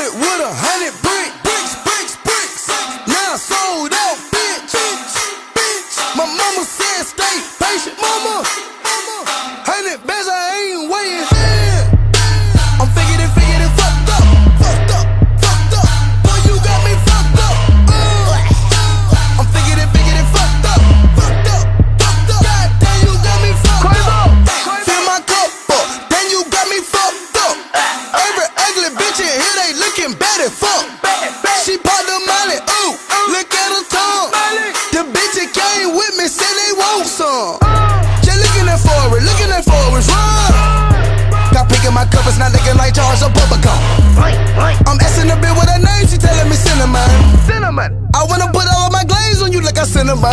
Started with a hundred brick, bricks, bricks, bricks. Now sold out, here, they looking bad as fuck. She bought the molly, ooh, look at her tongue. The bitch that came with me said they want some. Just looking at forward, looking at forwards, run. Got pink in my cup, it's not looking like Charles or Bubblegum. I'm asking the bitch with her name, she telling me cinnamon. Cinnamon. I wanna put all of my glaze on you like a cinnamon.